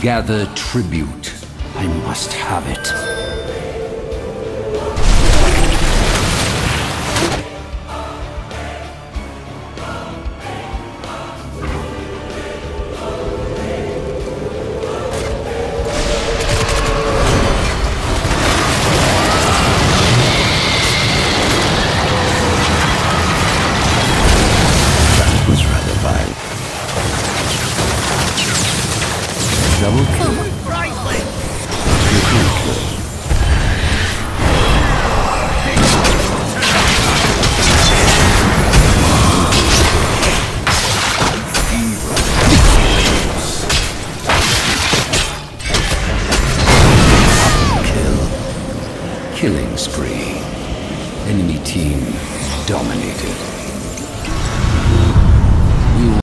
gather tribute. I must have it. Double kill. Killing spree. Enemy team dominated.